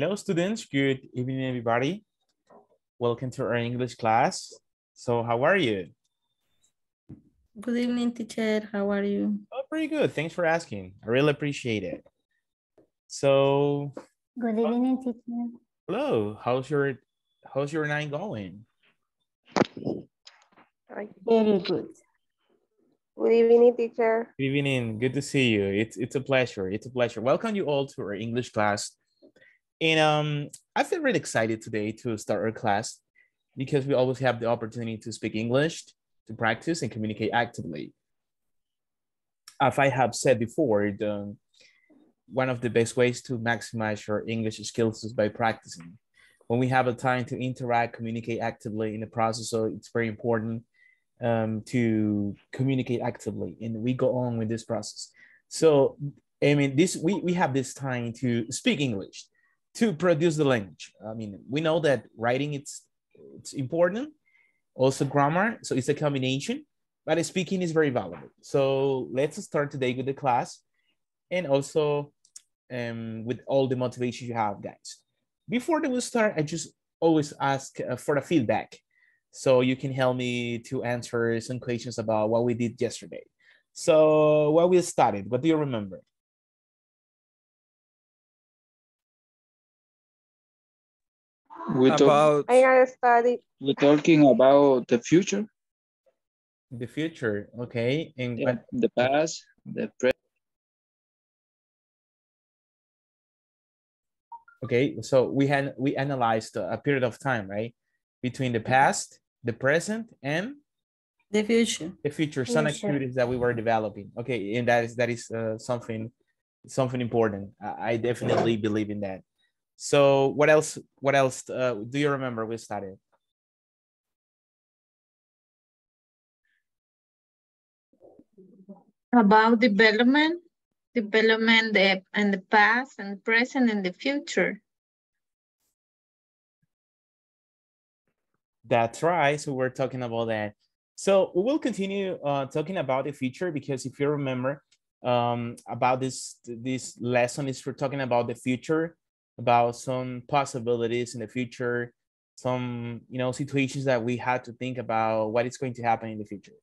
Hello, students. Good evening, everybody. Welcome to our English class. So how are you? Good evening, teacher. How are you? Oh, pretty good. Thanks for asking. I really appreciate it. So, Good evening, teacher. hello. How's your how's your night going? Very good. Good evening, teacher. Good evening. Good to see you. It's it's a pleasure. It's a pleasure. Welcome you all to our English class. And um, I feel really excited today to start our class because we always have the opportunity to speak English, to practice and communicate actively. As I have said before, the, one of the best ways to maximize your English skills is by practicing. When we have a time to interact, communicate actively in the process, so it's very important um, to communicate actively, and we go on with this process. So, I mean, this we we have this time to speak English, to produce the language. I mean, we know that writing it's it's important, also grammar, so it's a combination, but speaking is very valuable. So let's start today with the class, and also um, with all the motivation you have, guys. Before we start, I just always ask uh, for the feedback so you can help me to answer some questions about what we did yesterday. So what we studied, what do you remember? We talk, about I got study. we're talking about the future, The future, okay? And the, what, the past, the present. okay, so we had we analyzed a period of time, right? Between the past, the present, and The future. the future, some Future. activities that we were developing. Okay, and that is that is uh, something something important. I, I definitely believe in that. So what else? What else uh, do you remember we studied? about development, development the, and the past and present and the future. That's right. So we're talking about that. So we will continue uh, talking about the future because if you remember um, about this this lesson is we're talking about the future, about some possibilities in the future, some you know situations that we had to think about what is going to happen in the future.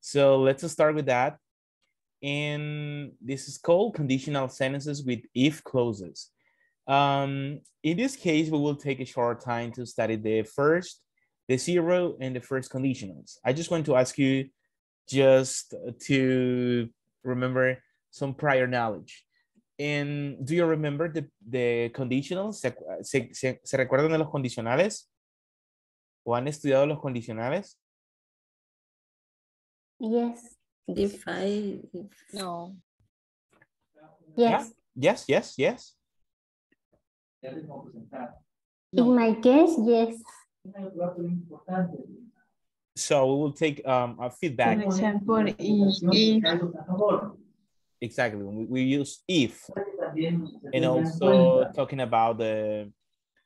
So let's start with that. And this is called conditional sentences with if clauses. Um, in this case, we will take a short time to study the first the zero and the first conditionals. I just want to ask you just to remember some prior knowledge. And do you remember the, the conditionals? ¿Se, se, se, se recuerdan de los condicionales? ¿O han estudiado los condicionales? Yes, If I, if No. yes. Yes, yes, yes. In my case, yes. So we will take um, a feedback. For example, if, if Exactly. We, we use if and also talking about the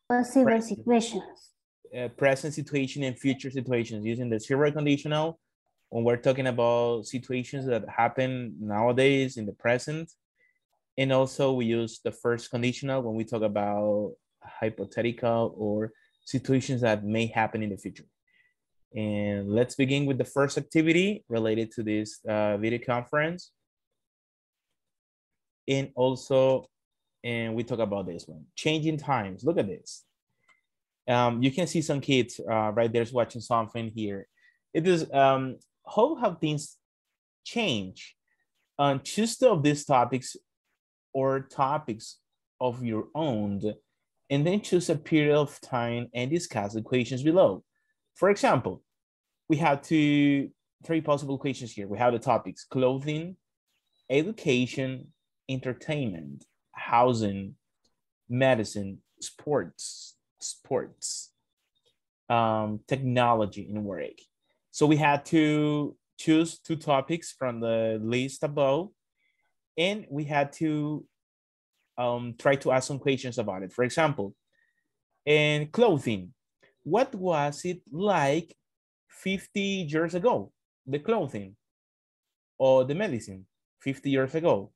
Possible Right. situations. uh, present situation and future situations using the zero conditional when we're talking about situations that happen nowadays in the present. And also we use the first conditional when we talk about hypothetical or situations that may happen in the future. And let's begin with the first activity related to this uh, video conference. And also, and we talk about this one, changing times. Look at this um, you can see some kids uh, right there's watching something here. It is um, how have things changed? Choose two of these topics or topics of your own, and then choose a period of time and discuss the equations below. For example, we have two, three possible equations here. We have the topics clothing, education, entertainment, housing, medicine, sports, sports, um, technology, and work. So we had to choose two topics from the list above, and we had to um, try to ask some questions about it. For example, in clothing, what was it like 50 years ago? The clothing or the medicine 50 years ago.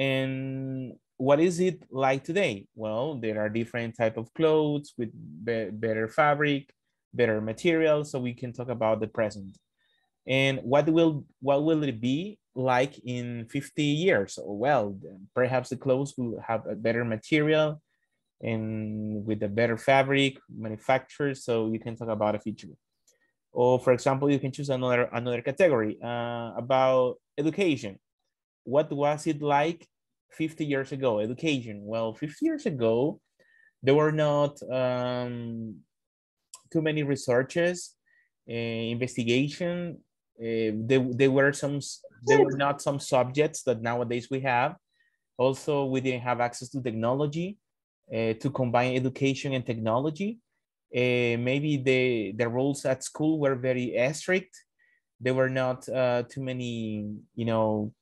And what is it like today? Well, there are different type of clothes with be better fabric, better material, so we can talk about the present. And what will what will it be like in 50 years? Well, perhaps the clothes will have a better material and with a better fabric manufactured, so you can talk about a future. Or for example, you can choose another another category uh, about education. What was it like 50 years ago? Education. Well, 50 years ago, there were not um, too many researches, uh, investigation. Uh, there, there were some, there were not some subjects that nowadays we have. Also, we didn't have access to technology uh, to combine education and technology. Uh, maybe the, the rules at school were very strict. There were not uh, too many, you know,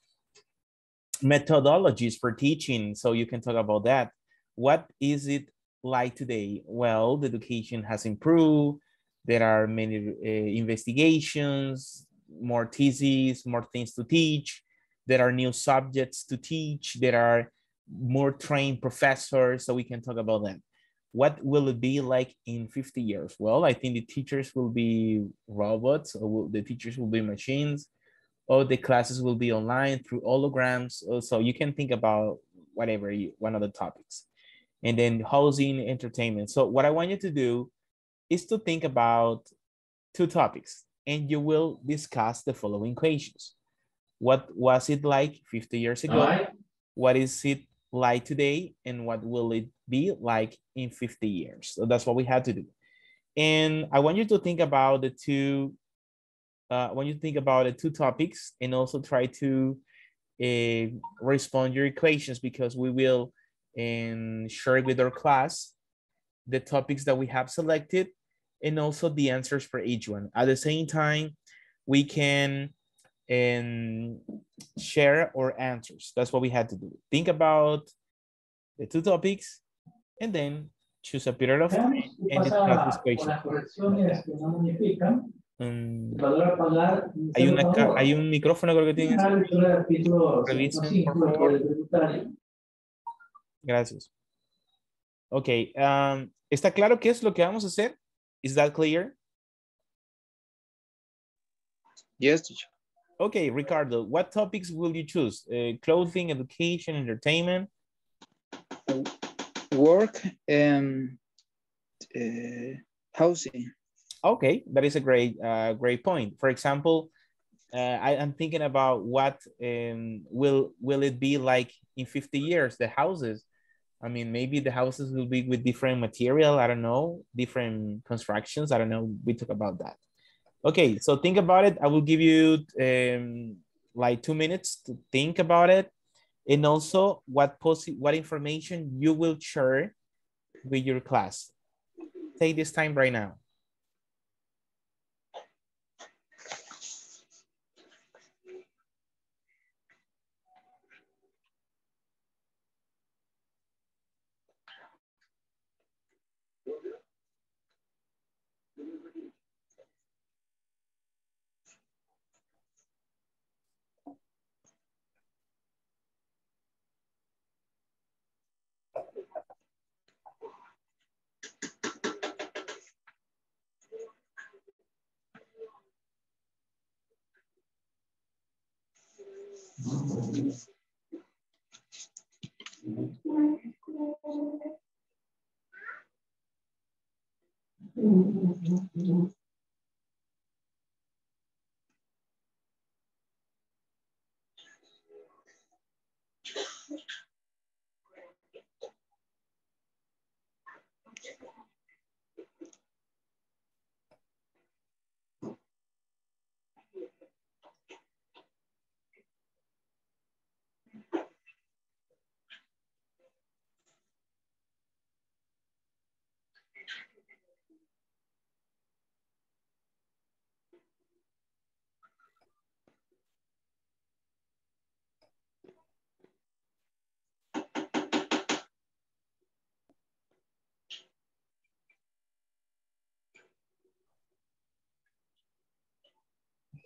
methodologies for teaching. So you can talk about that. What is it like today? Well, the education has improved. There are many uh, investigations, more theses, more things to teach. There are new subjects to teach. There are more trained professors. So we can talk about that. What will it be like in 50 years? Well, I think the teachers will be robots or will, the teachers will be machines or the classes will be online through holograms. Uh, so you can think about whatever you, one of the topics. And then housing, entertainment. So what I want you to do is to think about two topics and you will discuss the following questions. What was it like 50 years ago? Right. What is it like today? And what will it be like in 50 years? So that's what we had to do. And I want you to think about the two uh, when you think about the two topics and also try to uh, respond your equations because we will and share with our class the topics that we have selected and also the answers for each one. At the same time, we can and share our answers. That's what we had to do. Think about the two topics and then choose a period of time and discuss this question. Um, hay, una, hay un micrófono creo que tienes. Revisen, por favor. Gracias. Ok. Um, ¿Está claro qué es lo que vamos a hacer? Is that clear? Yes, teacher. Okay, Ricardo, what topics will you choose? Uh, clothing, education, entertainment? Work and uh, housing. Okay, that is a great, uh, great point. For example, uh, I, am thinking about what um, will will it be like in 50 years, the houses. I mean, maybe the houses will be with different material. I don't know, different constructions. I don't know. We talk about that. Okay, so think about it. I will give you um, like two minutes to think about it, and also what what information you will share with your class. Take this time right now.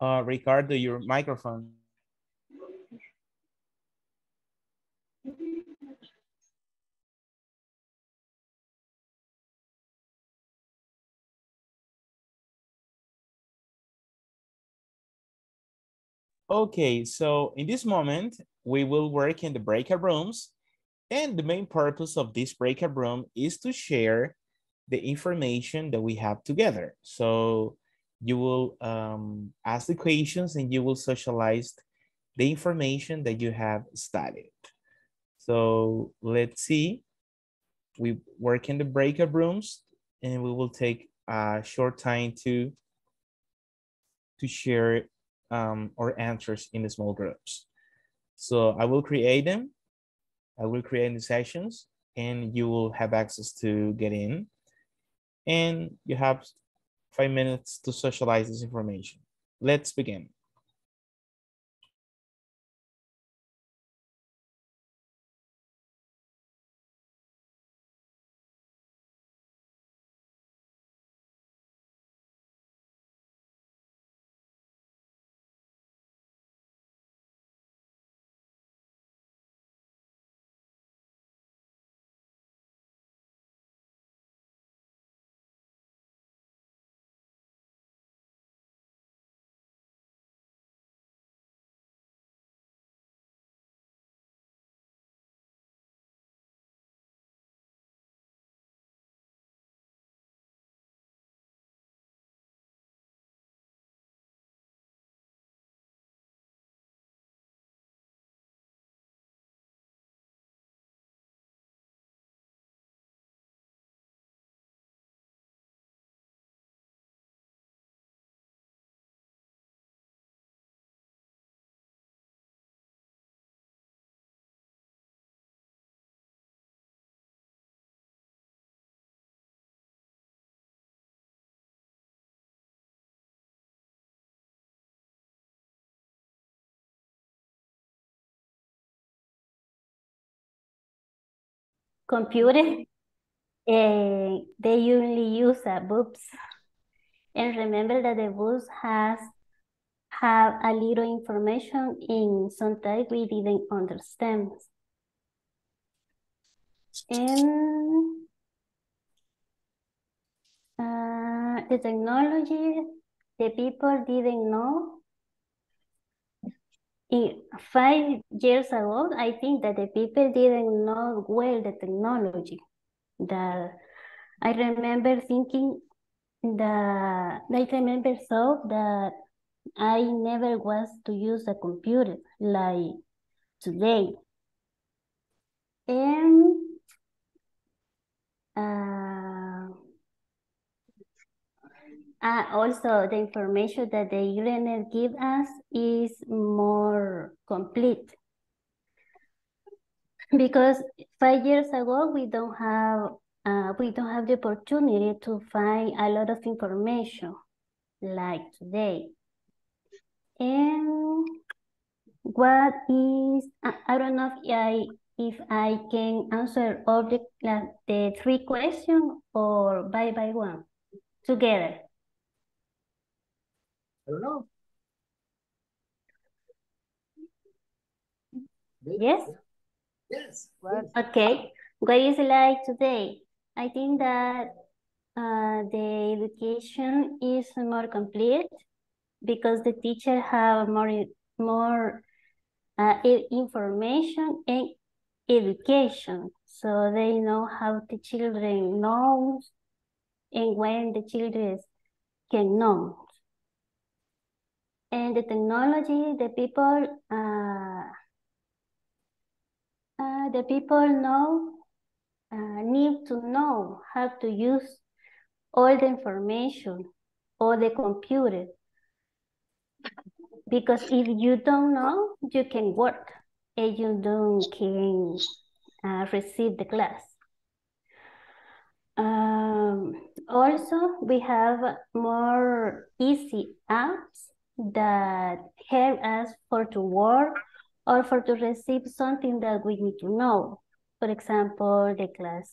Uh, Ricardo, your microphone. Okay, so in this moment, we will work in the breakout rooms. And the main purpose of this breakout room is to share the information that we have together. So you will um, ask the questions and you will socialize the information that you have studied. So let's see. We work in the breakout rooms and we will take a short time to, to share um, our answers in the small groups. So I will create them. I will create the sessions and you will have access to get in. And you have five minutes to socialize this information. Let's begin. Computer, eh, they only use a books. And remember that the books has have a little information in some sometimes we didn't understand. And uh, the technology, the people didn't know. In five years ago, I think that the people didn't know well the technology. That I remember thinking that I remember so that I never was to use a computer like today. And uh, uh, also the information that the internet give us is more complete. Because five years ago, we don't have uh, we don't have the opportunity to find a lot of information like today. And what is, I, don't know if I, if I can answer all the, the three questions or by by one together. I don't know. Yes? Yes. Okay. What is like today? I think that uh, the education is more complete because the teacher have more more uh, information and education so they know how the children know and when the children can know and the technology the people uh, uh, the people know uh, need to know how to use all the information or the computer because if you don't know, you can work and you don't can uh, receive the class. Um, also, we have more easy apps that help us for to work or for to receive something that we need to know. For example, the class,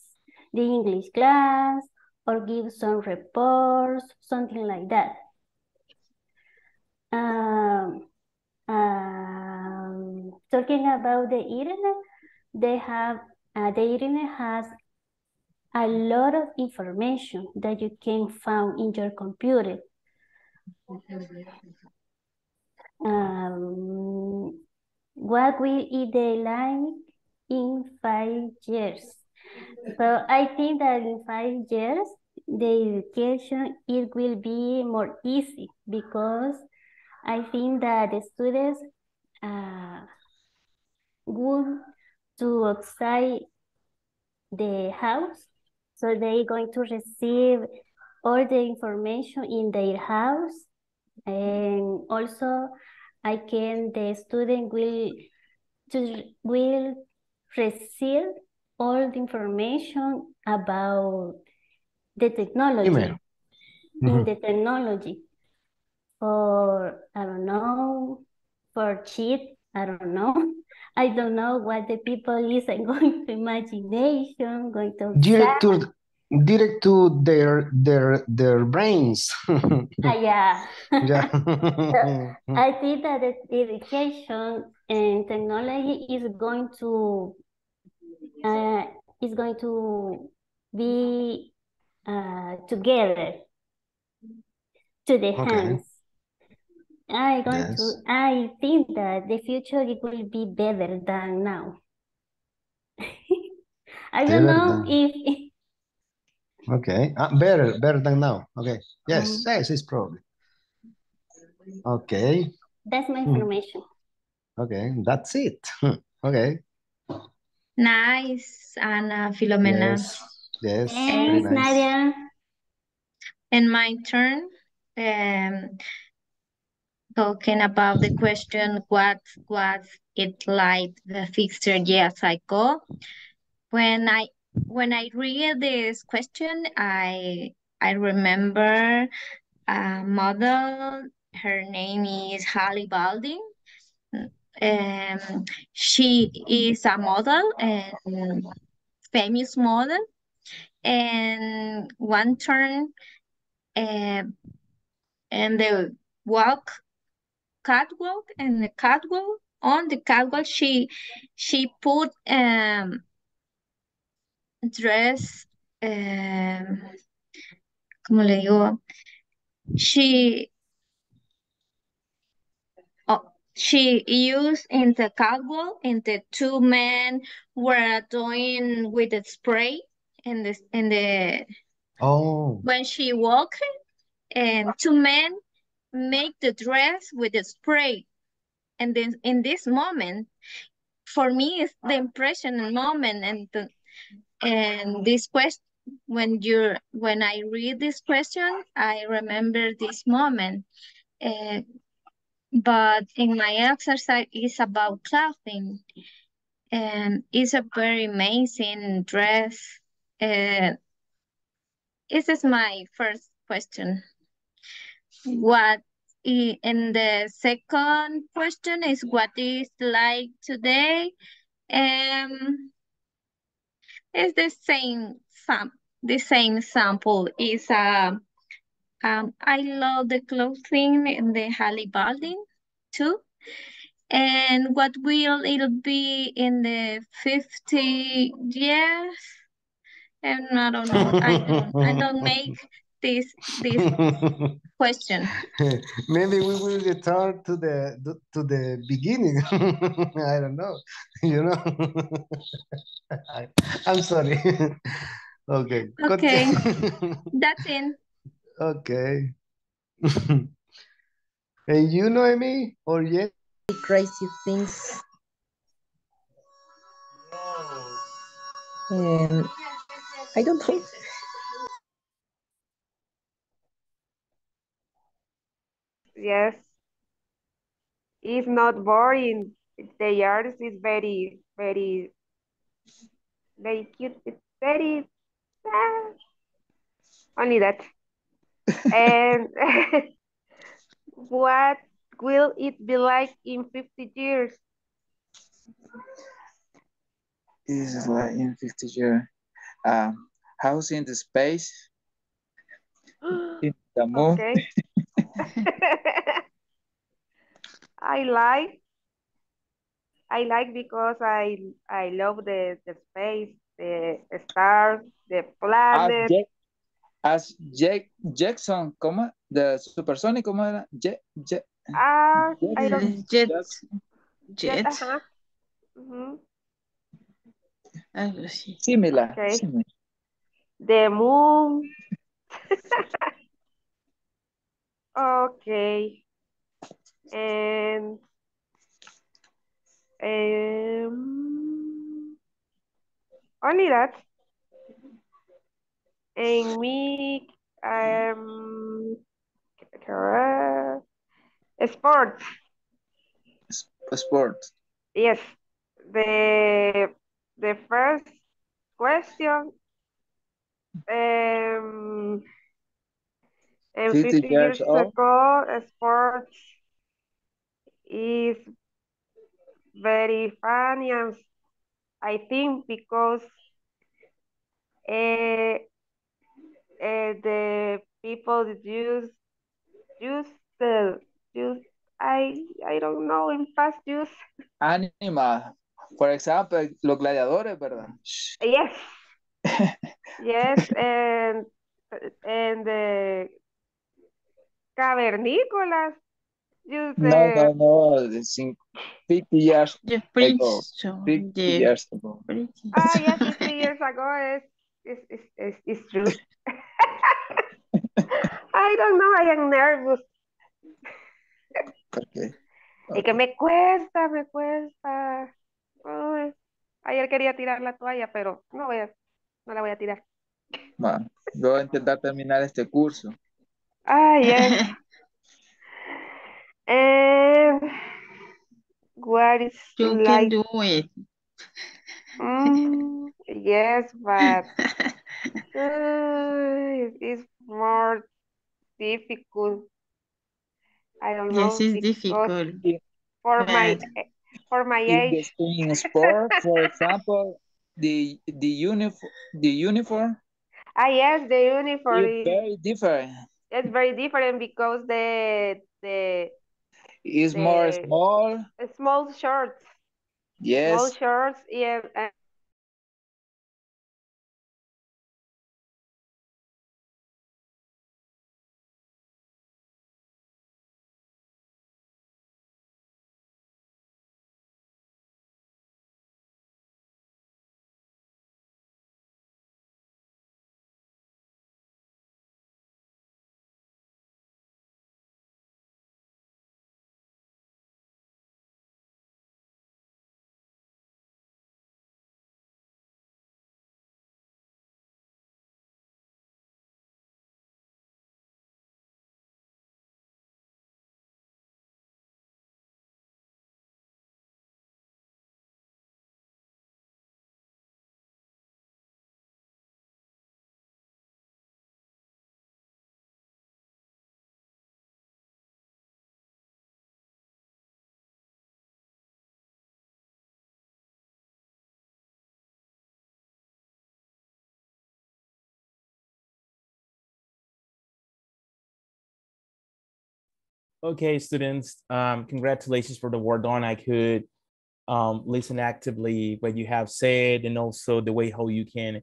the English class, or give some reports, something like that. Um, um, talking about the internet, they have uh, the internet has a lot of information that you can find in your computer. Um, what will it be like in five years? So I think that in five years, the education, it will be more easy because I think that the students uh, would to outside the house. So they're going to receive all the information in their house. And also I can, the student will, to, will receive all the information about the technology. Email. In Mhm. the technology. For, I don't know, for cheat, I don't know. I don't know what the people is going to imagination, going to direct to their their their brains. Ah, yeah. Yeah. I think that the education and technology is going to uh, is going to be uh, together to the Okay. hands. I going Yes. to I think that the future it will be better than now. I don't know than- if Okay. Ah, better, better than now. Okay. Yes, Mhm. yes, it's probably. Okay. that's my Hmm. information. Okay. That's it. Okay. Nice, Ana Filomena. Yes. Yes. Thanks, nice. Nadia. And my turn. Um, talking about the question, what was it like the 15 years ago? When I when I read this question, I I remember a model. Her name is Halle Baldwin. Um, she is a model and famous model. And one turn, uh, and the walk catwalk and the catwalk on the catwalk she she put um dress um como le digo she oh, she used in the catwalk and the two men were doing with the spray and the and the Oh. when she walked and two men make the dress with the spray and then in this moment for me it's the impression and moment and the, and this question when you when i read this question i remember this moment. Uh, but in my exercise is about clothing and it's a very amazing dress. Uh, this is my first question. What and the second question is what is like today? Um it's the same sam the same sample. Is uh, um I love the clothing and the Halle Baldwin too. And what will it be in the 50 years? And I don't know I don't I don't make this this question Maybe we will return to the to the beginning. I don't know. You know. I, I'm sorry. Okay. Okay. that's it Okay. And you, know me or yes? crazy things. Um, I don't know. Yes. It's not boring. The artist is very, very, very cute. It's very, ah, Only that. and what will it be like in 50 years? Is like in 50 years. Um, house in the space, in the moon. Okay. I like I like because I I love the, the space, the stars, the As, planet. As Jack, Jackson, ¿cómo? The supersonic, ¿cómo era? Jack, Jack, Ah, I don't Jet, Jet, jet, ajá. Ujú. algo así. Similar. Okay. similar. The moon. Okay. And um, only that. And me, um, sports. S- Sport. Yes. The the first question. Um, and 50 50 years ago, sports is very funny and I think because uh, uh, the people use use the use I I don't know in past use Animal. For example, los gladiadores, ¿verdad? yes yes and and the cavernícolas No, no, no. the cin- 50 years ago. Princeton, 50 the years ago. Ah yes 50 years ago is is is is, is true I don't know I am nervous Okay. y que me cuesta me cuesta Ay, ayer quería tirar la toalla pero no voy a no la voy a tirar Va. Yo voy a intentar terminar este curso. Ah yes and what is You can do it. mm, yes but uh, it's more difficult I don't Yes, know it's difficult. for my for my In the age in sport, for example, the the uniform the uniform ah yes the uniform is is very different. It's very different because the the It's more small. small shorts Yes. small shorts yeah Okay, students, um, congratulations for the work done. I could um, listen actively what you have said and also the way how you can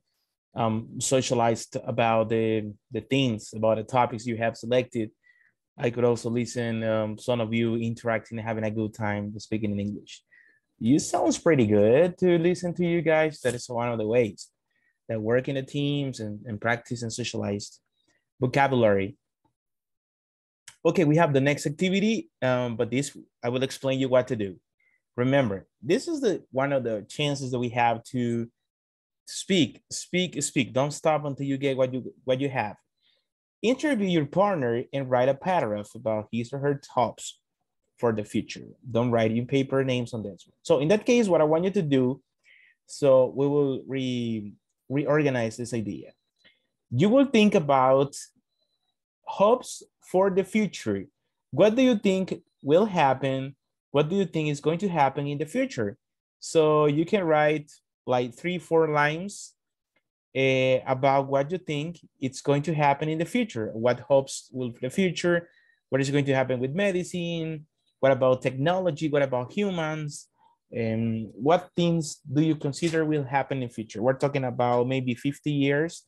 um, socialize about the, the things, about the topics you have selected. I could also listen um, some of you interacting and having a good time speaking in English. You sounds pretty good to listen to you guys. That is one of the ways that work in the teams and, and practice and socialize vocabulary. Okay, we have the next activity, um, but this I will explain you what to do. Remember, this is the one of the chances that we have to speak, speak, speak. Don't stop until you get what you what you have. Interview your partner and write a paragraph about his or her hopes for the future. Don't write in paper names on this. One. So in that case, what I want you to do, so we will re reorganize this idea. you will think about hopes for the future. What do you think will happen? What do you think is going to happen in the future? So you can write like three, four lines uh, about what you think it's going to happen in the future. What hopes will the future? What is going to happen with medicine? What about technology? What about humans? And what things do you consider will happen in future? We're talking about maybe 50 years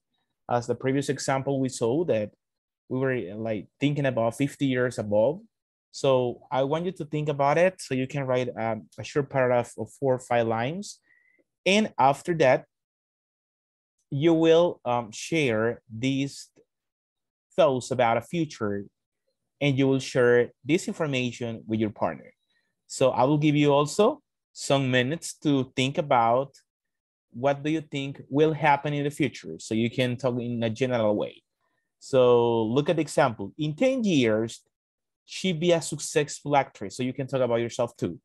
as the previous example we saw that we were like thinking about 50 years above. So I want you to think about it. So you can write um, a short paragraph of four or five lines. And after that, you will um, share these thoughts about a future and you will share this information with your partner. So I will give you also some minutes to think about what do you think will happen in the future? So you can talk in a general way. So look at the example. In 10 years, she be a successful actress. So you can talk about yourself too.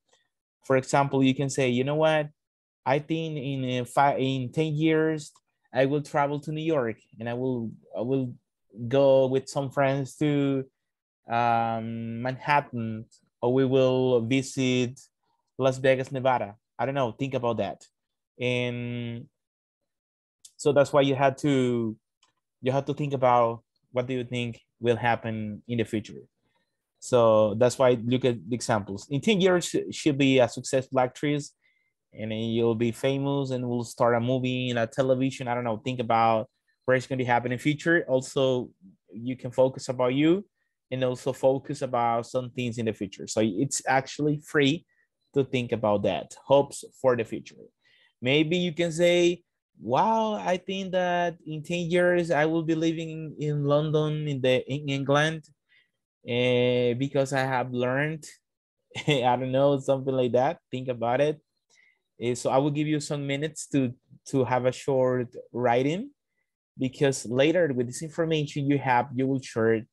For example, you can say, you know what? I think in five, in 10 years, I will travel to New York and I will I will go with some friends to um, Manhattan or we will visit Las Vegas, Nevada. I don't know. Think about that. And so that's why you had to you have to think about what do you think will happen in the future. So that's why look at the examples. In 10 years, she'll be a successful actress and then you'll be famous and we'll start a movie in a television. I don't know, think about where it's going to happen in future. Also, you can focus about you and also focus about some things in the future. So it's actually free to think about that. Hopes for the future. Maybe you can say, wow, I think that in 10 years I will be living in London, in the in England, uh, because I have learned, I don't know, something like that. Think about it. Uh, so I will give you some minutes to to have a short writing because later with this information you have, you will share it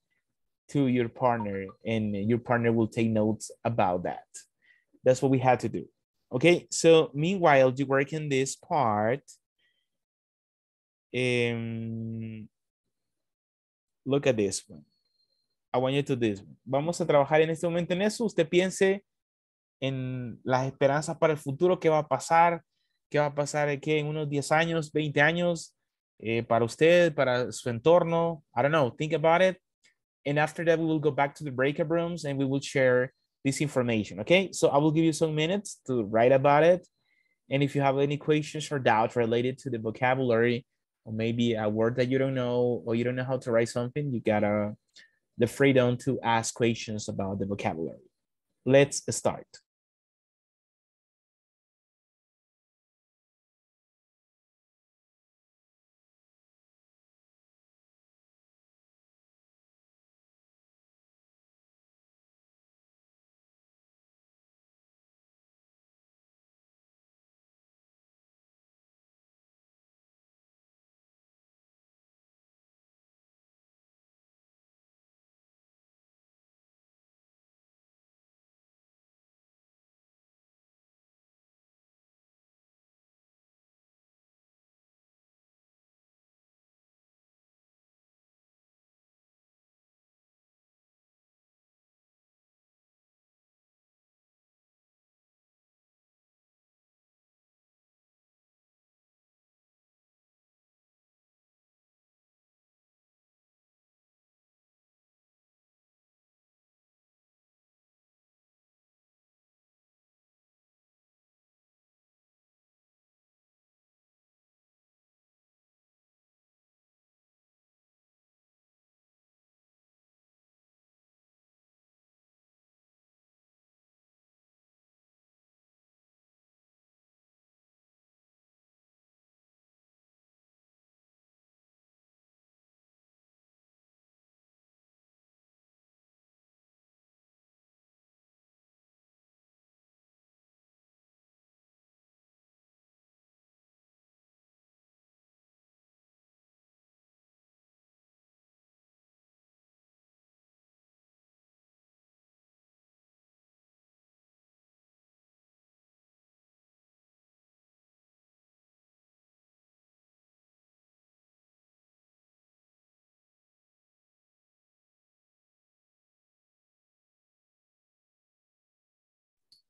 to your partner and your partner will take notes about that. That's what we had to do. Okay, so meanwhile, you work in this part. Um, look at this one. I want you to do this. Vamos a trabajar en este momento en eso. Usted piense en las esperanzas para el futuro, qué va a pasar, qué va a pasar ¿qué? en unos 10 años, 20 años, eh, para usted, para su entorno. I don't know. Think about it. And after that, we will go back to the breakout rooms and we will share this information, okay? So I will give you some minutes to write about it. And if you have any questions or doubts related to the vocabulary, or maybe a word that you don't know, or you don't know how to write something, you got to the freedom to ask questions about the vocabulary. Let's start.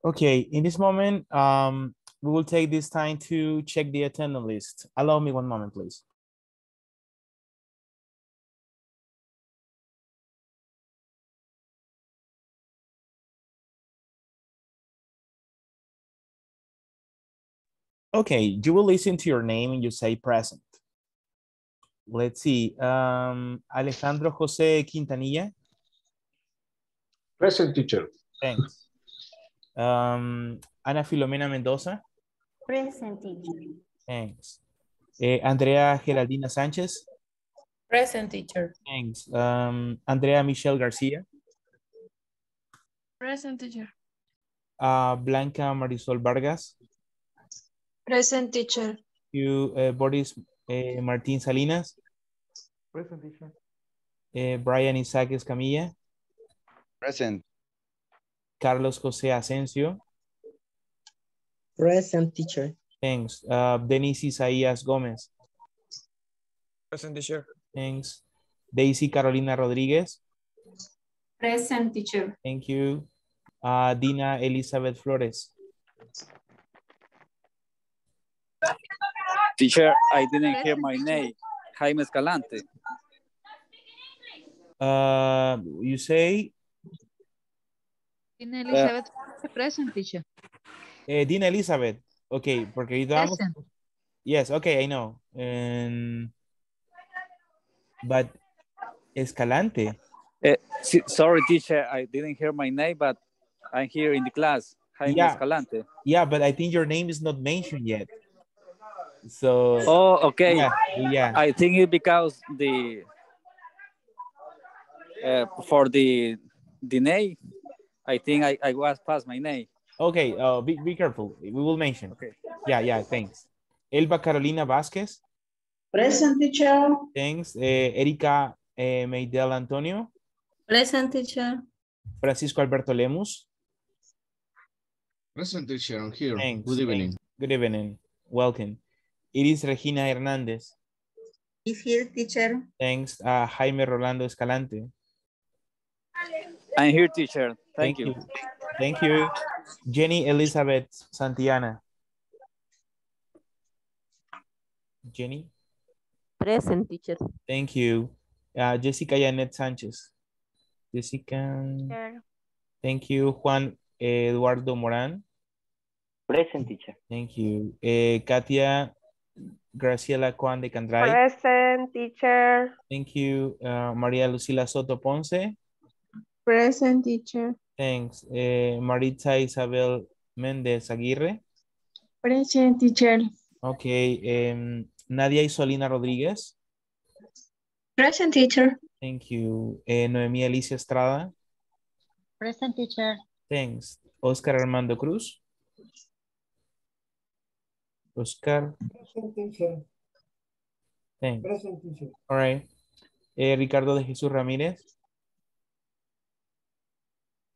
Okay, in this moment, um, we will take this time to check the attendance list. Allow me one moment, please. Okay, you will listen to your name and you say present. Let's see, um, Alejandro Jose Quintanilla, Present teacher. thanks. Um, Ana Filomena Mendoza, Present teacher. thanks. Eh, Andrea Geraldina Sánchez, Present teacher. thanks. Um, Andrea Michelle Garcia, Present teacher. uh, Blanca Marisol Vargas, Present teacher. you, uh, Boris eh, Martín Salinas, Present teacher. eh, Brian Isaac Escamilla, Present. Carlos José Asensio, Present teacher. thanks. Uh, Denis Isaías Gómez, Present teacher. thanks. Daisy Carolina Rodríguez, Present teacher. thank you. Uh, Dina Elizabeth Flores, Teacher, I didn't hear my name. Jaime Escalante. uh, you say, Dina Elizabeth, present teacher. eh, Dina Elizabeth, okay, porque ahorita vamos- Yes, okay, I know. And, but Escalante, Eh, si- sorry, teacher, I didn't hear my name, but I'm here in the class. Jaime Yeah. Escalante. yeah, but I think your name is not mentioned yet. So, Oh, okay. yeah, yeah. I think it because the uh, for the the name, I think I, I was past my name. Okay, uh, be, be careful. We will mention. Okay. Yeah, yeah, thanks. Elba Carolina Vázquez, Present teacher. thanks. Eh, Erika eh, Meidel Antonio, Present teacher. Francisco Alberto Lemus, Present teacher, I'm here. thanks. Good evening. thanks. Good evening. Welcome. Iris Regina Hernández, Is here teacher. thanks. Uh, Jaime Rolando Escalante, I'm here, teacher. Thank, you. Thank you. Jenny Elizabeth Santiana. Jenny, Present teacher. thank you. Uh, Jessica Janet Sánchez. Jessica, thank you. Juan Eduardo Morán. Present teacher. Thank you. Eh, Katia Graciela Juan de Candray. Present teacher. Thank you. Uh, María Lucila Soto Ponce. Present teacher. Thanks. Eh, Maritza Isabel Méndez Aguirre. Present teacher. Okay. em, Nadia Isolina Rodríguez. Present teacher. Thank you. Eh, Noemí Alicia Estrada. Present teacher. Thanks. Oscar Armando Cruz. Oscar. Present teacher. Thanks. Present teacher. All right. Eh, Ricardo de Jesús Ramírez.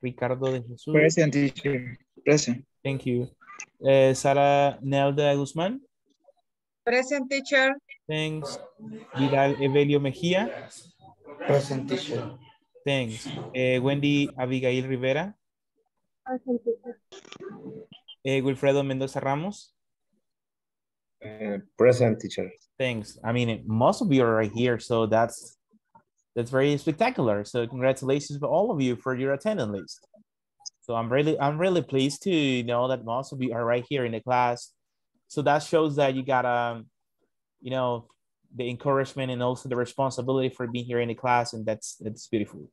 Ricardo de Jesús. Present teacher. Present. Thank you. Eh, Sara Nelda Guzmán. Present teacher. Thanks. Vidal Evelio Mejía. Present teacher. Thanks. Eh, Wendy Abigail Rivera. Present teacher. Eh, Wilfredo Mendoza Ramos. present teacher. Thanks. I mean, most of you are right here, so that's that's very spectacular. So congratulations to all of you for your attendance list. So I'm really I'm really pleased to know that most of you are right here in the class. So that shows that you got um, you know, the encouragement and also the responsibility for being here in the class, and that's that's beautiful.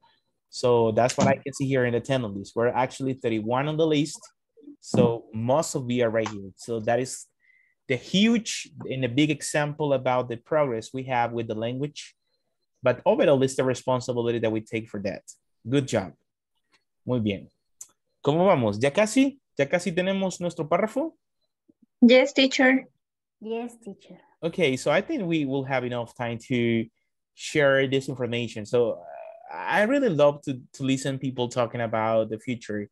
So that's what I can see here in the attendance list. We're actually 31 on the list. So most of you are right here. So that is the huge and a big example about the progress we have with the language. But overall, it's the responsibility that we take for that. Good job. Muy bien. ¿Cómo vamos? ¿Ya casi? ¿Ya casi tenemos nuestro párrafo? Yes, teacher. Yes, teacher. Okay, so I think we will have enough time to share this information. So uh, I really love to, to listen people talking about the future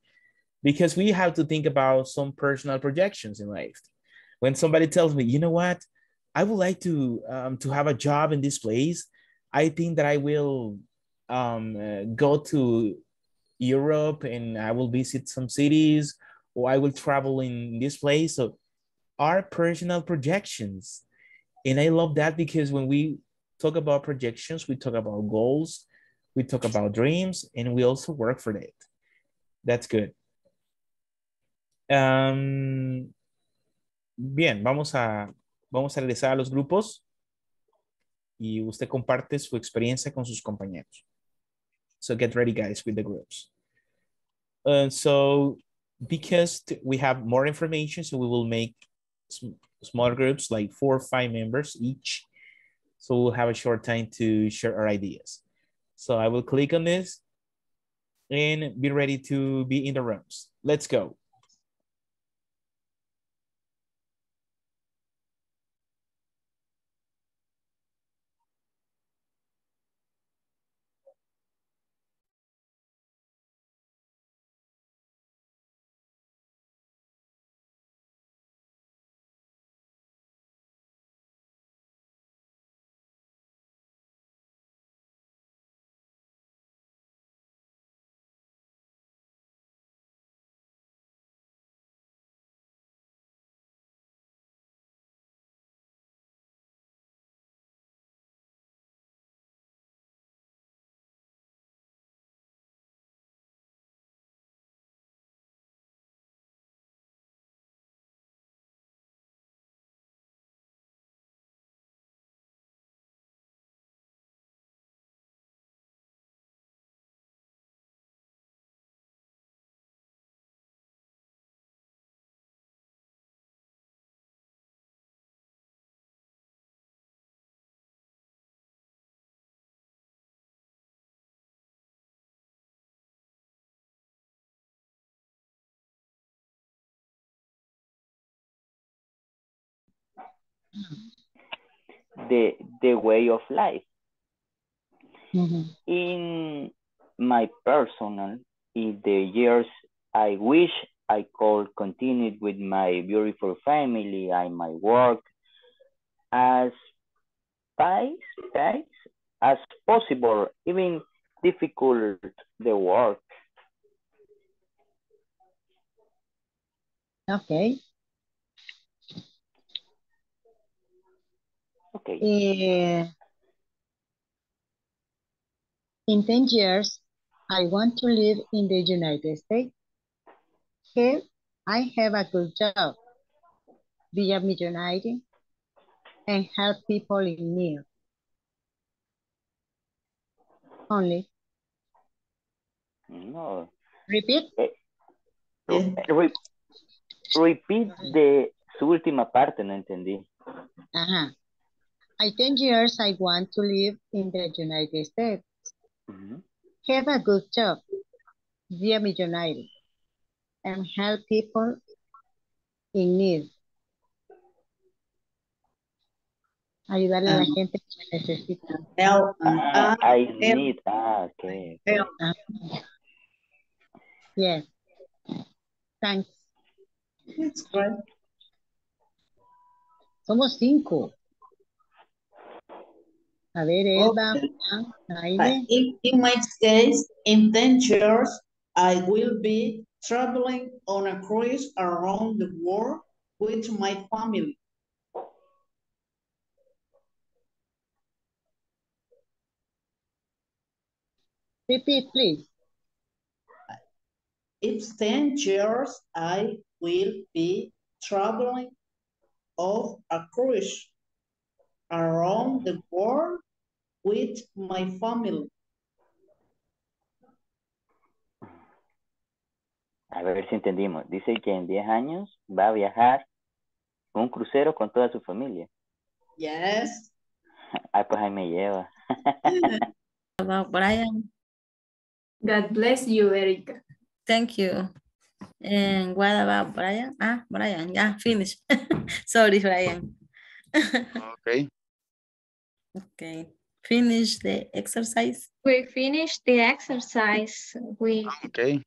because we have to think about some personal projections in life. When somebody tells me, you know what, I would like to um, to have a job in this place, I think that I will um, uh, go to Europe and I will visit some cities, or I will travel in this place. So our personal projections. And I love that because when we talk about projections, we talk about goals, we talk about dreams, and we also work for it. That's good. Um, bien, vamos a, vamos a regresar a los grupos y usted comparte su experiencia con sus compañeros. So get ready, guys, with the groups. Uh, so because we have more information, so we will make sm smaller groups, like four or five members each. So we'll have a short time to share our ideas. So I will click on this and be ready to be in the rooms. Let's go. The the way of life. Mhm. In my personal, in the years I wish I could continue with my beautiful family and my work as fast as possible, even difficult the work. Okay. Okay. Eh, in 10 years, I want to live in the United States. Here, I have a good job, be a millionaire, and help people in need. Only. No. Repeat. Re- repeat de su última parte, no entendí. Ajá. I 10 years I want to live in the United States. Ujú. Have a good job, be a millionaire, and help people in need. Ayudarle a la Ah. gente que necesita. L Ah, I I need, ah, okay. L Ah, Yes. Thanks. It's great. Somos cinco. A ver, Elba, Juan, But Jaime. in, in my case, in 10 years, I will be traveling on a cruise around the world with my family. Repeat, please. It's 10 years, I will be traveling of a cruise around the world with my family. A ver si entendimos. Dice que en 10 años va a viajar un crucero con toda su familia. Yes. Ah, pues ahí me lleva. About Brian. God bless you, Erica. Thank you. And what about Brian? Ah, Brian, yeah, finish. Sorry, Brian. Okay. Okay, finish the exercise. We finished the exercise. We Okay.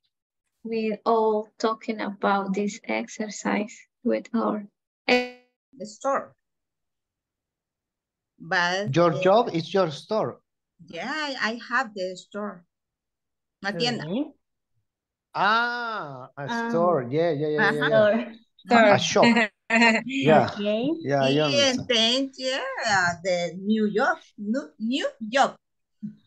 we all talking about this exercise with our The store. But Your uh, job is your store. yeah, I I have the store. Una tienda. Ah, a Um, store. Yeah, yeah, yeah, yeah. yeah. Store. A shop. Yeah. Okay. Yeah, I Y danger uh, the New York, New, New York.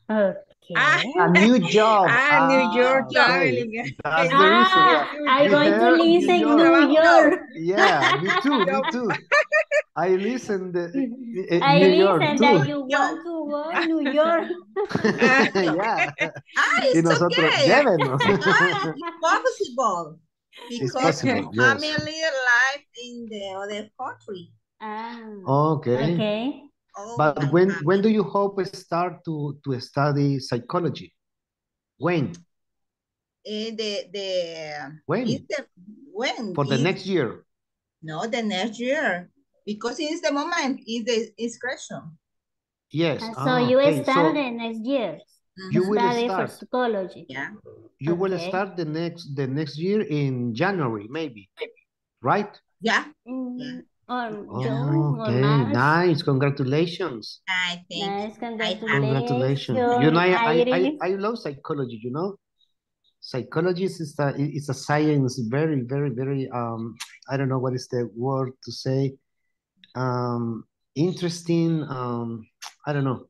Okay. Ah, A new job. Ah, New York okay. traveling. That's the reason. Ah, I'm going to heard New listen York. New York. Yeah, me too, me too. I listen the eh, I New York listen too. that you want to go New York. yeah. Ah, Y it's nosotros, okay. llévenos. Ah, it's possible. It's Because possible, your yes. family live in the other country. Ah, Okay. okay. Oh, But when when do you hope start to to study psychology? When? eh, the, the, When? is the, when? For the is- next year. No, the next year. Because it's the moment, is the inscription. Yes. Uh, so Ah, you okay. start So the next year. You will study for start. psychology. Yeah. You will start the next the next year in January, maybe. Right? Yeah. Mm, or June or Okay, March. nice. Congratulations. I think. Nice, Congratulations. congratulations. You know, I, I I, I, I love psychology, you know. Psychology is a, is a science very, very, very, um, I don't know what is the word to say. Um, interesting, um, I don't know.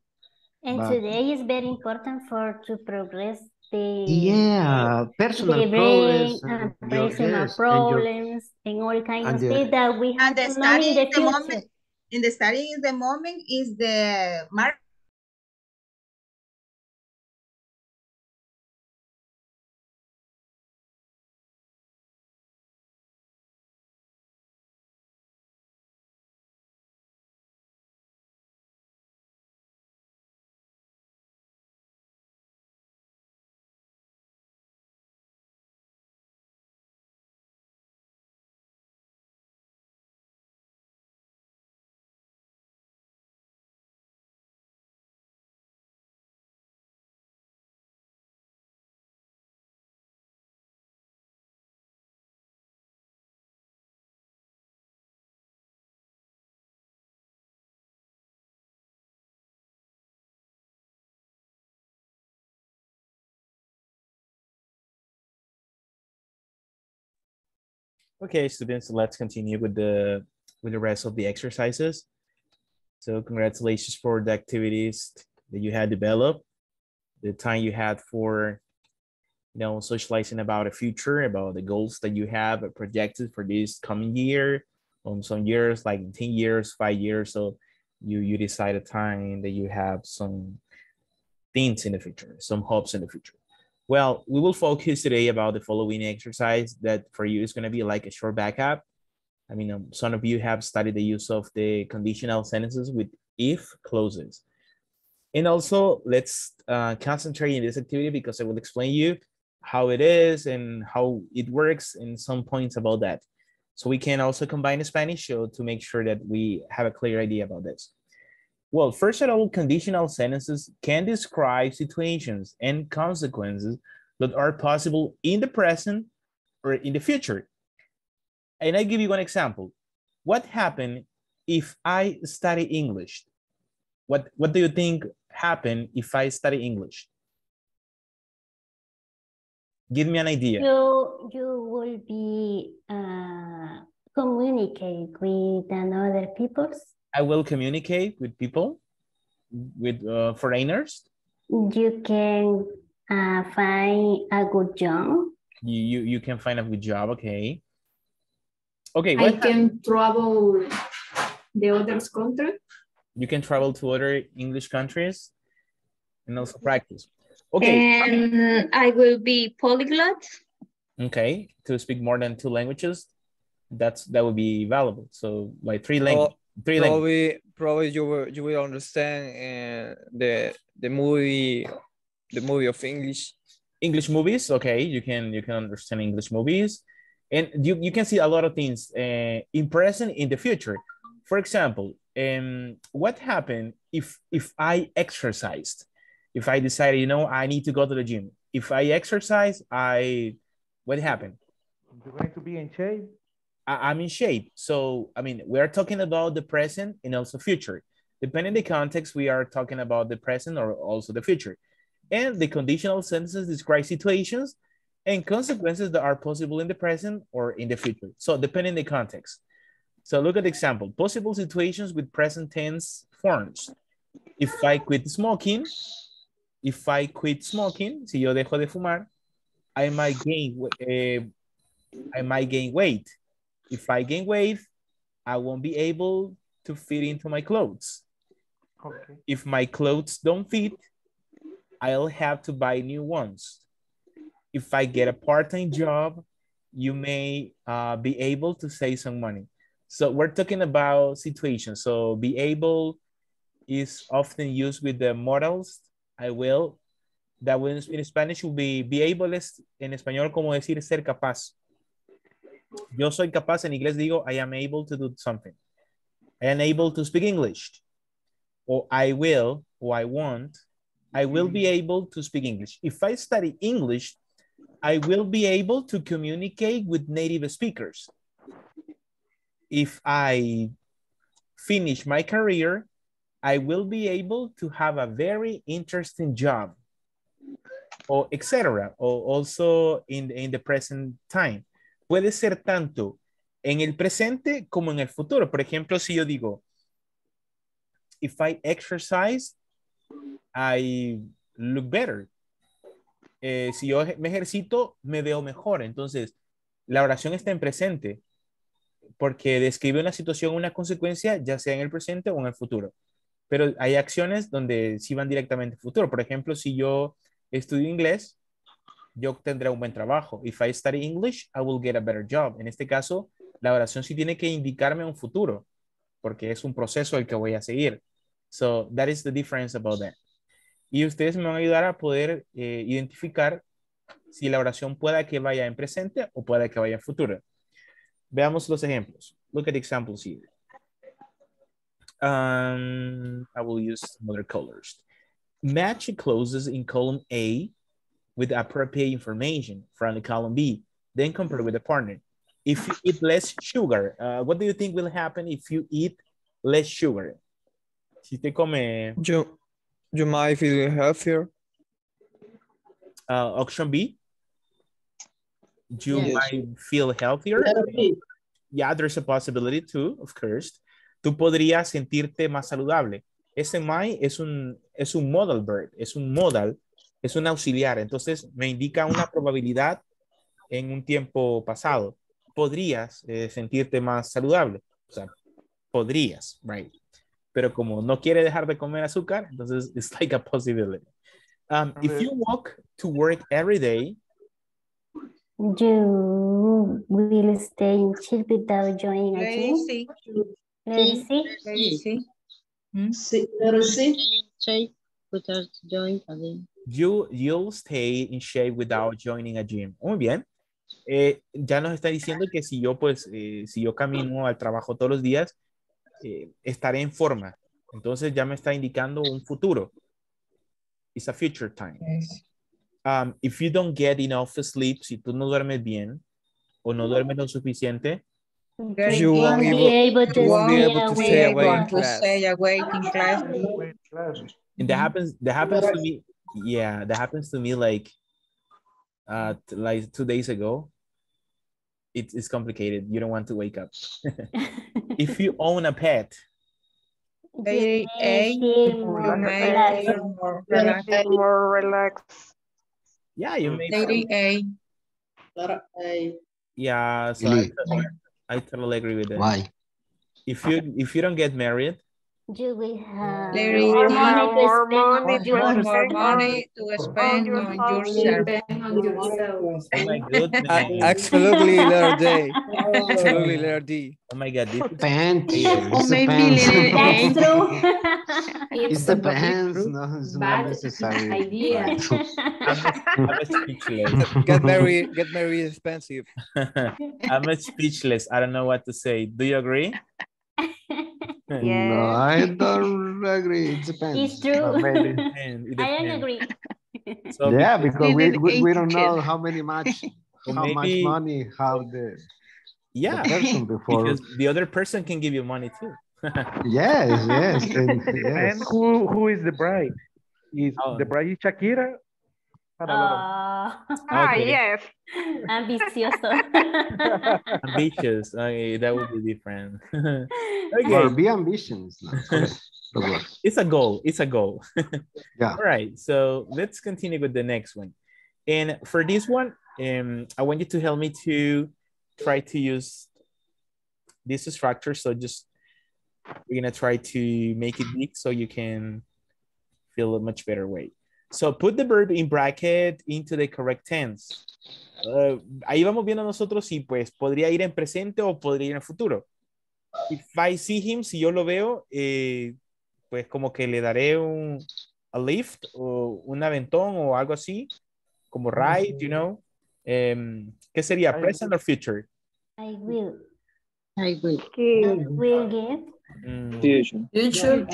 And But- today is very important for to progress the Yeah, personal the brain progress. and and your- personal yes, and your- problems and all kinds of things that we have And the to learn study in the is the moment. In the study is the moment is the mark. Okay, students, let's continue with the with the rest of the exercises. So congratulations for the activities that you had developed, the time you had for you know socializing about the future, about the goals that you have projected for this coming year, on some years like 10 years, five years. So you you decide a time that you have some things in the future, some hopes in the future. Well, we will focus today about the following exercise that for you is going to be like a short backup. I mean, um, some of you have studied the use of the conditional sentences with if clauses. And also, let's uh, concentrate in this activity because I will explain you how it is and how it works and some points about that. So we can also combine Spanish show to make sure that we have a clear idea about this. Well, first of all, conditional sentences can describe situations and consequences that are possible in the present or in the future. And I give you one example. What happened if I study English? What, what do you think happened if I study English? Give me an idea. You you will be uh, communicate with another peoples. I will communicate with people, with uh, foreigners. You can uh, find a good job. You, you, you can find a good job, okay. Okay, I what hap- can travel the other country. you can travel to other English countries and also practice. Okay, And I will be polyglot. okay, to speak more than two languages, that's that would be valuable. So like three language, three languages. probably probably you will you will understand uh, the the movie the movie of English. English movies, okay, you can you can understand English movies, and you, you can see a lot of things uh, in present in the future. For example, um, what happened if if I exercised? If I decided, you know, I need to go to the gym. If I exercise, I what happened? You're going to be in shape. I, I'm in shape. So I mean, we are talking about the present and also future. Depending the context, we are talking about the present or also the future. And the conditional sentences describe situations and consequences that are possible in the present or in the future. So depending the context. So look at the example, possible situations with present tense forms. If I quit smoking, if I quit smoking, si yo dejo de fumar, I might gain, uh, I might gain weight. If I gain weight, I won't be able to fit into my clothes. Okay. If my clothes don't fit, I'll have to buy new ones. If I get a part-time job, you may uh, be able to save some money. So we're talking about situations. So be able is often used with the modals. I will. That in Spanish will be be able es en español como decir ser capaz. Yo soy capaz en inglés digo I am able to do something. I am able to speak English. Or I will, or I want, I will be mm. able to speak English. If I study English, I will be able to communicate with native speakers. If I finish my career, I will be able to have a very interesting job or etc. Or also in, in the present time. Puede ser tanto en el presente como en el futuro. Por ejemplo, si yo digo, if I exercise, I look better. Eh, si yo me ejercito, me veo mejor. Entonces, la oración está en presente porque describe una situación, una consecuencia, ya sea en el presente o en el futuro. Pero hay acciones donde sí van directamente al futuro. Por ejemplo, si yo estudio inglés, yo tendré un buen trabajo. If I study English, I will get a better job. En este caso, la oración sí tiene que indicarme un futuro, porque es un proceso el que voy a seguir. So, that is the difference about that. Y ustedes me van a ayudar a poder eh, identificar si la oración pueda que vaya en presente o pueda que vaya en futuro. Veamos los ejemplos. Look at the examples here. Um, I will use some other colors. Match clauses in column A with appropriate information from the column B, then compare with the partner. If you eat less sugar, uh, what do you think will happen if you eat less sugar? Si te come... You, you might feel healthier. Uh, option B, you Yes. might feel healthier. Yeah, there's a possibility too, of course. Tú podrías sentirte más saludable. Ese might es un, es un modal verb, es un modal, es un auxiliar. Entonces me indica una probabilidad en un tiempo pasado. Podrías eh, sentirte más saludable. O sea, podrías, right? Pero como no quiere dejar de comer azúcar, entonces it's like a possibility. Um, if you walk to work every day, You will stay in chill without joining a gym. Lady C. Lady C. Sí, pero sí. You, you'll stay in shape without joining a gym. Muy bien. Eh, ya nos está diciendo que si yo, pues, eh, si yo camino al trabajo todos los días, eh, estaré en forma. Entonces ya me está indicando un futuro. It's a future time. Um, if you don't get enough sleep, si tú no duermes bien o no duermes lo suficiente, You won't be able, able to be stay able to stay awake in class. and that happens that happens to me yeah that happens to me like uh t- like two days ago it, it's complicated you don't want to wake up if you own a pet Lady A. You may feel more relaxed. More relaxed. yeah you may Lady A. Yeah so I, I totally agree with that Why? if you if you don't get married You will have Lady more D. money to More spend money to More spend money to spend your on family. yourself. yourself. oh my goodness A- Absolutely, letter D. Absolutely, letter D. oh my god this is Depends. Or maybe depends. little That's A. true. It It's a complete depends. No, it's not necessary. idea. I'm, I'm speechless Get very, get very expensive. i'm speechless i don't know what to say do you agree No, I don't agree. It depends. It's true. But maybe. And it I don't agree. So yeah, because- because we, we, we don't know how many much Or how much money have the, yeah the person before. because the other person can give you money too Yes, yes, and, yes. And who who is the bride? Is Oh. the bride is Shakira Had a lot of Ah, Ah, Okay. yes. ambicioso. Ambitious. Okay, that would be different. Or okay. be ambitions. No, sorry, the word. It's a goal. It's a goal. Yeah. All right. So let's continue with the next one. And for this one, um, I want you to help me to try to use this structure. So just we're gonna try to make it big so you can feel a much better way. So put the verb in bracket into the correct tense. Uh, ahí vamos viendo nosotros si pues podría ir en presente o podría ir en futuro. If I see him, si yo lo veo, eh, pues como que le daré un a lift o un aventón o algo así, como ride, you know. Em, ¿Qué sería? Present or future? I will. I will. I will give. Mm, Future. Future.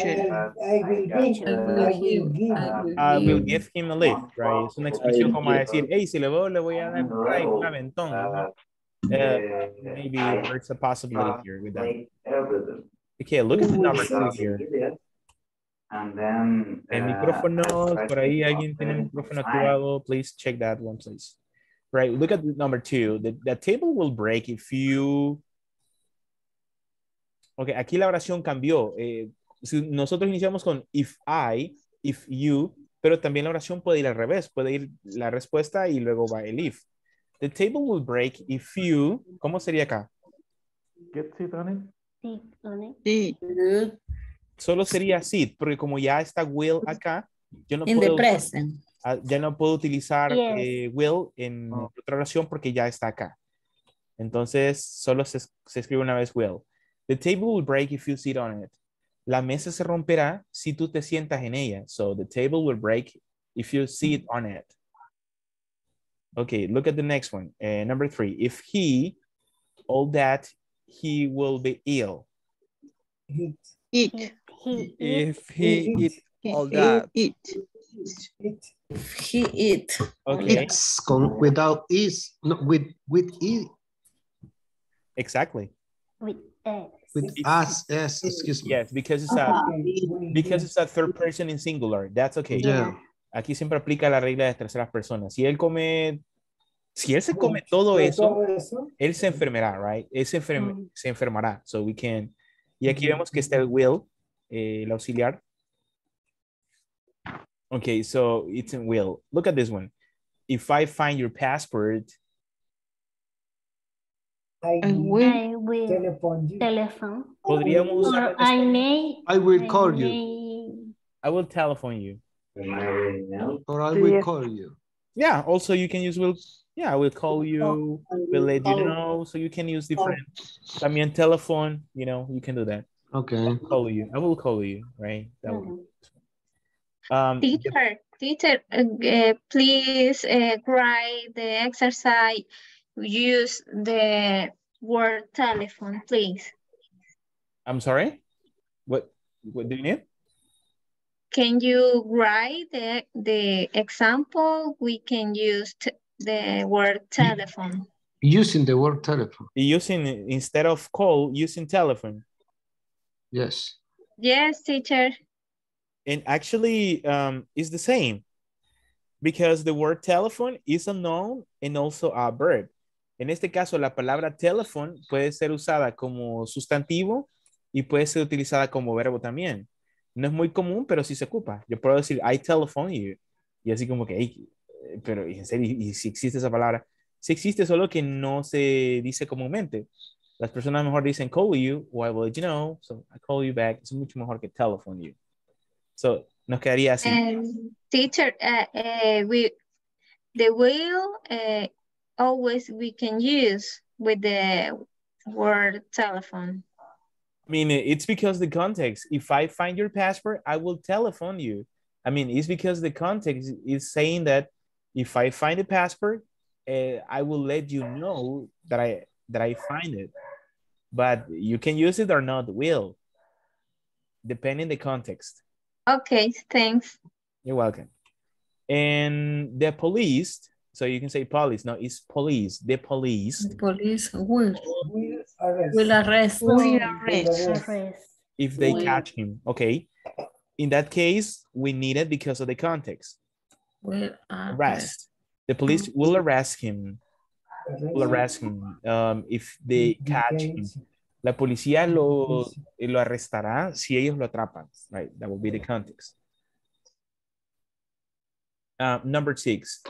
I will give. I will give. I will give him a lift, right? Es una expresión como a decir, hey, si le veo, le voy a dar un ride, un aventón. Uh, maybe there's a possibility here with that. Okay, look at the number two here. And then, El micrófono, por ahí alguien tiene el micrófono activado. Please check that one, please. Right, look at the number two. The, the table will break if you... Ok, aquí la oración cambió. Eh, si nosotros iniciamos con if I, if you, pero también la oración puede ir al revés. Puede ir la respuesta y luego va el if. The table will break if you... ¿Cómo sería acá? Gets it on it? Sí, on it. Sí. Solo sería sit, porque como ya está will acá, yo no In the puedo... present. Ah, ya no puedo utilizar Yes. eh, will en otra oración porque ya está acá. Entonces, solo se, se escribe una vez will. The table will break if you sit on it. La mesa se romperá si tú te sientas en ella. So, the table will break if you sit on it. Okay, look at the next one. Uh, number three. If he, all that, he will be ill. Eat. He If he eat all that. Eat. He eat. Okay, It's con without is no with with e exactly. with S. with us s excuse me. Yes, because it's a because it's a third person in singular. That's okay. Yeah. Aquí siempre aplica la regla de terceras personas. Si él come, si él se come todo eso, él se enfermará, right? Él se, enferme- Mm. se enfermará. So we can. Y aquí vemos que está el will, eh, el auxiliar. Okay, so it's in will. Look at this one. If I find your passport, I will. I will Telephone you. telephone. podríamos usar. Or I may. I will I call you may- I will telephone you. or I will Yes. call you. Yeah, also you can use will. Yeah, I will call you, will let you know. So you can use different. I mean, telephone, you know, you can do that. Okay. I will Call you. I will call you, right? That would Mhm. Um, Teacher, teacher, uh, uh, please uh, write the exercise. Use the word telephone, please. I'm sorry. What? What do you need? Can you write the, the example? We can use t- the word telephone. Using the word telephone. Using instead of call, using telephone. Yes. Yes, teacher. And actually, um, it's the same because the word telephone is a noun and also a verb. En este caso, la palabra telephone puede ser usada como sustantivo y puede ser utilizada como verbo también. No es muy común, pero sí se ocupa. Yo puedo decir, I telephone you. Y así como que, "Ey, eh, pero en serio, y si existe esa palabra, sí existe, solo que no se dice comúnmente. Las personas mejor dicen call you o I will let you know. So I call you back. Es mucho mejor que telephone you. So nos quedaría así. And teacher, uh, we the will uh, always we can use with the word telephone. I mean, it's because the context. If I find your passport, I will telephone you. I mean, it's because the context is saying that if I find the passport, uh, I will let you know that I that I find it. But you can use it or not. Will depending the context. Okay, thanks. You're welcome. And the police. So you can say police. No, it's police. The police. The Police will. Will arrest. Will arrest. Will arrest. Arrest. if they Will. catch him. Okay. In that case, we need it because of the context. Will arrest. arrest. The police will arrest him. Will arrest him um, if they catch him. La policía lo, lo arrestará si ellos lo atrapan. Right, that will be the context. Uh, number six.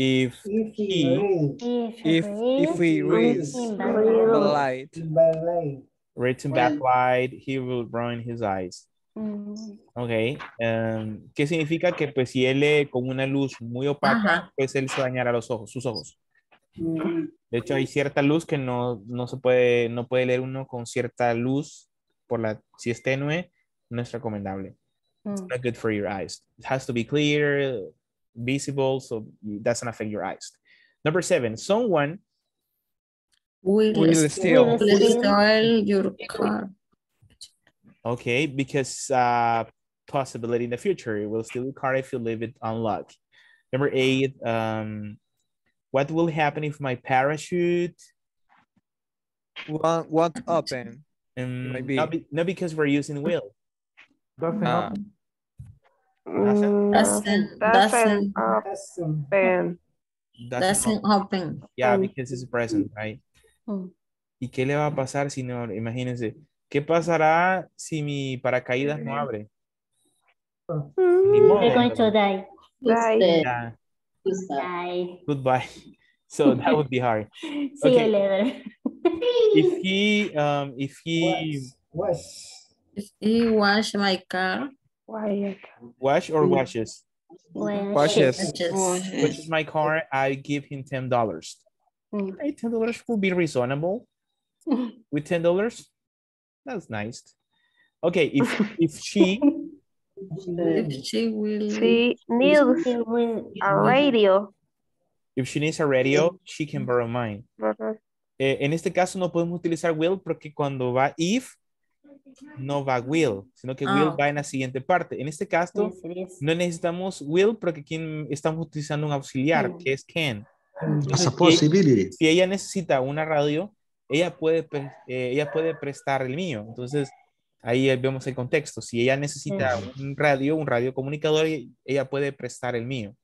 If he If if we read the light, written backlight, he will ruin his eyes. Ok. um, ¿Qué significa? Que pues si él lee con una luz muy opaca, Ajá. pues él se dañará los ojos, sus ojos. De hecho, hay cierta luz que no, no se puede, no puede leer uno con cierta luz, por la, si es tenue, no es recomendable. It's not good for your eyes. It has to be clear, visible, so it doesn't affect your eyes. Number seven, someone Will, Will steal. steal. Will steal your car. Okay, because uh, possibility in the future, it will steal your car if you leave it unlocked. Number eight, um, what will happen if my parachute? won't won't open. Um, Maybe. not, be- not because we're using will. Doesn't Ah. happen. Mm, Doesn't, doesn't doesn't, open. doesn't open. Yeah, Um, because it's present, right? Mm. ¿Y qué le va a pasar si no? Imagínense, ¿qué pasará si mi paracaídas no abre? Ni modo, You're going to die. Die. Yeah, Die. goodbye. So that would be hard. See Okay. you later. If he, um, if he If he wash my car. Wash or washes, Well, Washes. just washes my car, I give him ten dollars. Mm. Right, ten dollars will be reasonable. With ten dollars, that's nice. Okay, if if she if she will, She needs She will- a radio. if she needs a radio, she can borrow mine. Eh, en este caso no podemos utilizar will porque cuando va if, no va will, sino que will Ah. va en la siguiente parte. En este caso, Yes, no necesitamos will porque aquí estamos utilizando un auxiliar, Mm. que es can. As Entonces, a si- possibility. Si ella necesita una radio, ella puede, eh, ella puede prestar el mío. Entonces, ahí vemos el contexto. Si ella necesita un radio, un radio comunicador, ella puede prestar el mío.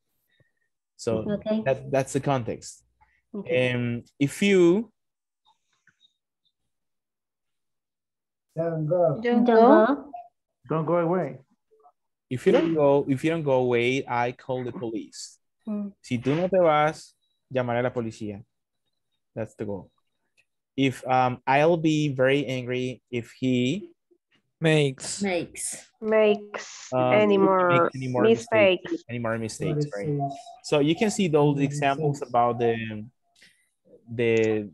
So, Okay. that, that's the context. Okay. Um, if you Don't go. Don't go. Don't go away. If you don't go, if you don't go away, I call the police. Mm. Si tú no te vas, llamaré a la policía. That's the goal. If um, I'll be very angry if he Makes. makes. Makes um, any make more any more mistakes. any more mistakes, right? So you can see those examples about the the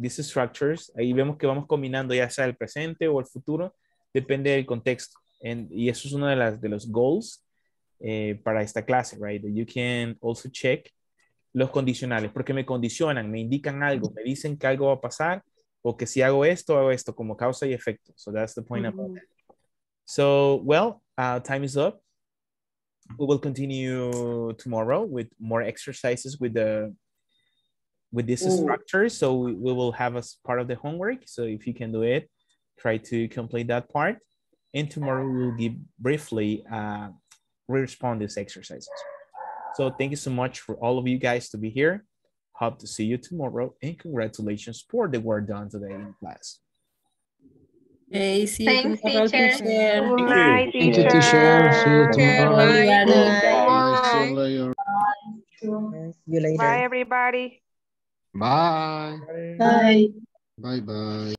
these structures. Ahí vemos que vamos combinando ya sea el presente o el futuro, depende del contexto. And, y eso es uno de las de los goals eh, para esta clase, right? That you can also check los condicionales, porque me condicionan, me indican algo, me dicen que algo va a pasar o que si hago esto, hago esto como causa y efecto. So that's the point about that. So, well, uh, time is up. We will continue tomorrow with more exercises with the with this Mm. structure. So we, we will have as part of the homework. So if you can do it, try to complete that part. And tomorrow we will give briefly uh, respond these exercises. So thank you so much for all of you guys to be here. Hope to see you tomorrow and congratulations for the work done today in class. Okay, see you Thanks, tomorrow, teacher. teacher. Good you. night, Thank you, teacher. See you Okay, tomorrow. bye. Everybody. Bye. See you later. Bye, everybody. Bye. Bye. Bye bye.